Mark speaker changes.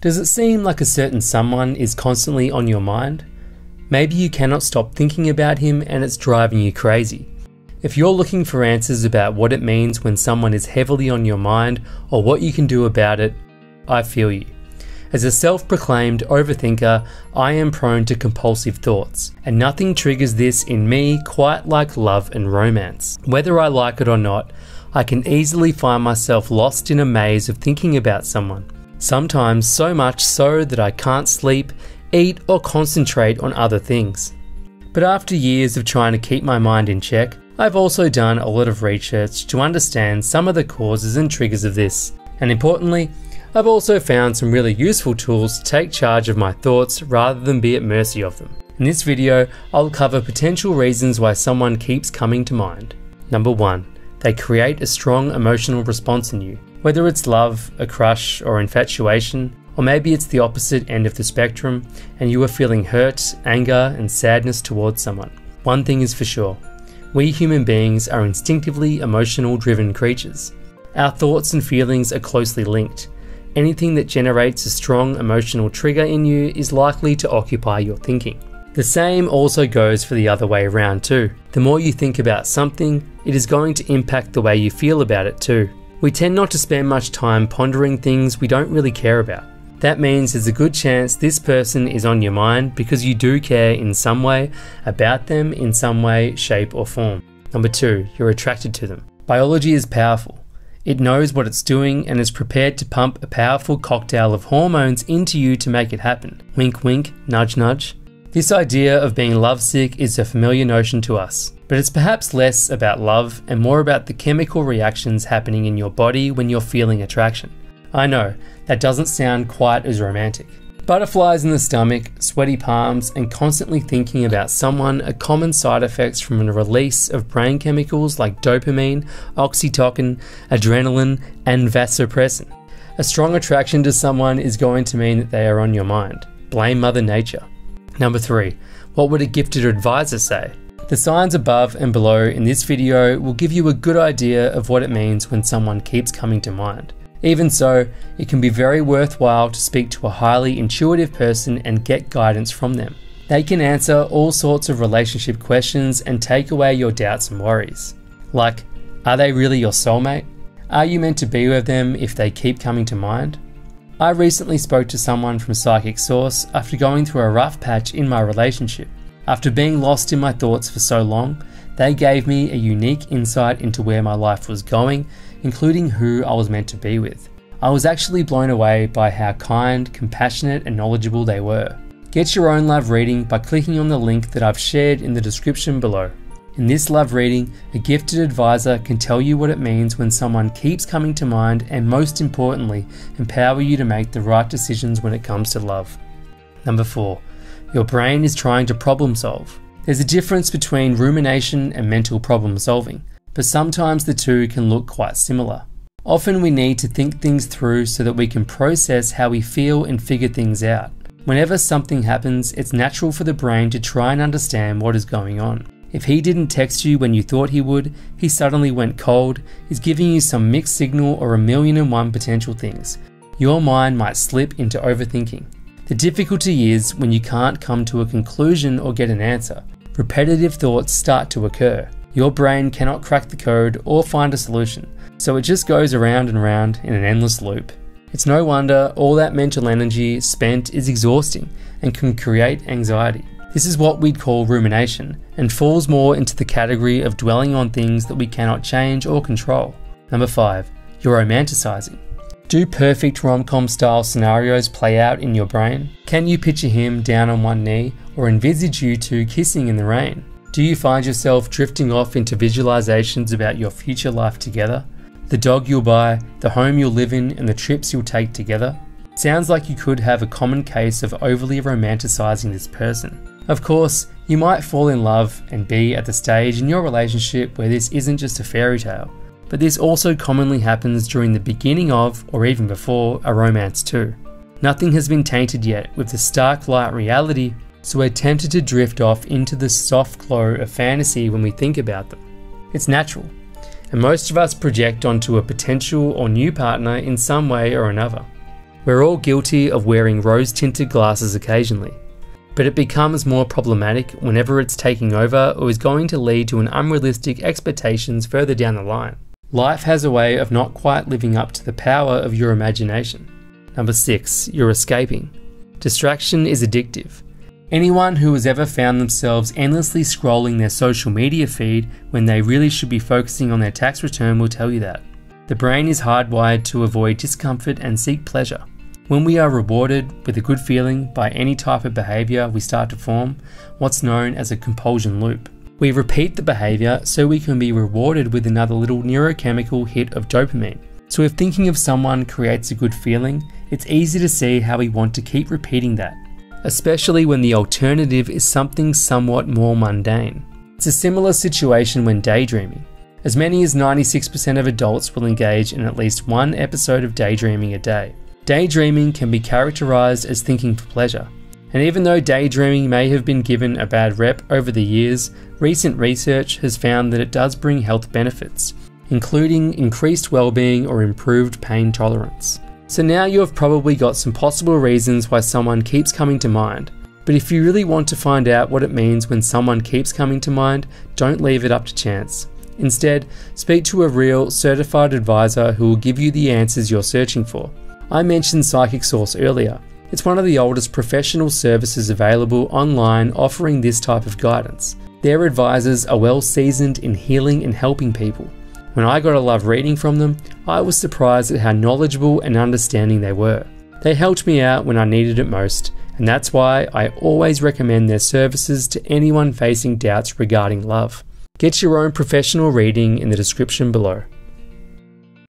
Speaker 1: Does it seem like a certain someone is constantly on your mind? Maybe you cannot stop thinking about him and it's driving you crazy. If you're looking for answers about what it means when someone is heavily on your mind or what you can do about it, I feel you. As a self proclaimed overthinker, I am prone to compulsive thoughts, and nothing triggers this in me quite like love and romance. Whether I like it or not, I can easily find myself lost in a maze of thinking about someone. Sometimes so much so that I can't sleep, eat, or concentrate on other things. But after years of trying to keep my mind in check, I've also done a lot of research to understand some of the causes and triggers of this. And importantly, I've also found some really useful tools to take charge of my thoughts rather than be at mercy of them. In this video, I'll cover potential reasons why someone keeps coming to mind. Number 1. They create a strong emotional response in you. Whether it's love, a crush, or infatuation, or maybe it's the opposite end of the spectrum and you are feeling hurt, anger, and sadness towards someone. One thing is for sure we human beings are instinctively emotional driven creatures. Our thoughts and feelings are closely linked, anything that generates a strong emotional trigger in you is likely to occupy your thinking. The same also goes for the other way around too. The more you think about something, it is going to impact the way you feel about it too. We tend not to spend much time pondering things we don't really care about. That means there's a good chance this person is on your mind because you do care in some way about them in some way, shape, or form. Number two, you're attracted to them. Biology is powerful. It knows what it's doing and is prepared to pump a powerful cocktail of hormones into you to make it happen. Wink, wink, nudge, nudge. This idea of being lovesick is a familiar notion to us, but it's perhaps less about love and more about the chemical reactions happening in your body when you're feeling attraction. I know, that doesn't sound quite as romantic. Butterflies in the stomach, sweaty palms, and constantly thinking about someone are common side effects from a release of brain chemicals like dopamine, oxytocin, adrenaline, and vasopressin. A strong attraction to someone is going to mean that they are on your mind. Blame Mother Nature. Number 3. What would a gifted advisor say? The signs above and below in this video will give you a good idea of what it means when someone keeps coming to mind. Even so, it can be very worthwhile to speak to a highly intuitive person and get guidance from them. They can answer all sorts of relationship questions and take away your doubts and worries. Like, are they really your soulmate? Are you meant to be with them if they keep coming to mind? I recently spoke to someone from Psychic Source after going through a rough patch in my relationship. After being lost in my thoughts for so long, they gave me a unique insight into where my life was going including who I was meant to be with. I was actually blown away by how kind, compassionate, and knowledgeable they were. Get your own love reading by clicking on the link that I've shared in the description below. In this love reading, a gifted advisor can tell you what it means when someone keeps coming to mind and, most importantly, empower you to make the right decisions when it comes to love. Number 4. Your brain is trying to problem solve. There's a difference between rumination and mental problem solving but sometimes the two can look quite similar. Often we need to think things through so that we can process how we feel and figure things out. Whenever something happens, it's natural for the brain to try and understand what is going on. If he didn't text you when you thought he would, he suddenly went cold, is giving you some mixed signal or a million and one potential things. Your mind might slip into overthinking. The difficulty is when you can't come to a conclusion or get an answer. Repetitive thoughts start to occur. Your brain cannot crack the code or find a solution, so it just goes around and around in an endless loop. It's no wonder all that mental energy spent is exhausting and can create anxiety. This is what we'd call rumination and falls more into the category of dwelling on things that we cannot change or control. Number 5. You're romanticizing. Do perfect rom com style scenarios play out in your brain? Can you picture him down on one knee or envisage you two kissing in the rain? Do you find yourself drifting off into visualizations about your future life together? The dog you'll buy, the home you'll live in, and the trips you'll take together? sounds like you could have a common case of overly romanticizing this person. Of course, you might fall in love and be at the stage in your relationship where this isn't just a fairy tale, but this also commonly happens during the beginning of, or even before, a romance too. Nothing has been tainted yet with the stark light reality so we're tempted to drift off into the soft glow of fantasy when we think about them. It's natural, and most of us project onto a potential or new partner in some way or another. We're all guilty of wearing rose tinted glasses occasionally, but it becomes more problematic whenever it's taking over or is going to lead to an unrealistic expectations further down the line. Life has a way of not quite living up to the power of your imagination. Number 6. You're escaping. Distraction is addictive. Anyone who has ever found themselves endlessly scrolling their social media feed when they really should be focusing on their tax return will tell you that. The brain is hardwired to avoid discomfort and seek pleasure. When we are rewarded with a good feeling by any type of behavior, we start to form what's known as a compulsion loop. We repeat the behavior so we can be rewarded with another little neurochemical hit of dopamine. So, if thinking of someone creates a good feeling, it's easy to see how we want to keep repeating that especially when the alternative is something somewhat more mundane. It's a similar situation when daydreaming. As many as 96% of adults will engage in at least one episode of daydreaming a day. Daydreaming can be characterized as thinking for pleasure. And even though daydreaming may have been given a bad rep over the years, recent research has found that it does bring health benefits, including increased well-being or improved pain tolerance. So now you have probably got some possible reasons why someone keeps coming to mind. But if you really want to find out what it means when someone keeps coming to mind, don't leave it up to chance. Instead, speak to a real, certified advisor who will give you the answers you're searching for. I mentioned Psychic Source earlier. It's one of the oldest professional services available online offering this type of guidance. Their advisors are well seasoned in healing and helping people. When I got a love reading from them, I was surprised at how knowledgeable and understanding they were. They helped me out when I needed it most, and that's why I always recommend their services to anyone facing doubts regarding love. Get your own professional reading in the description below.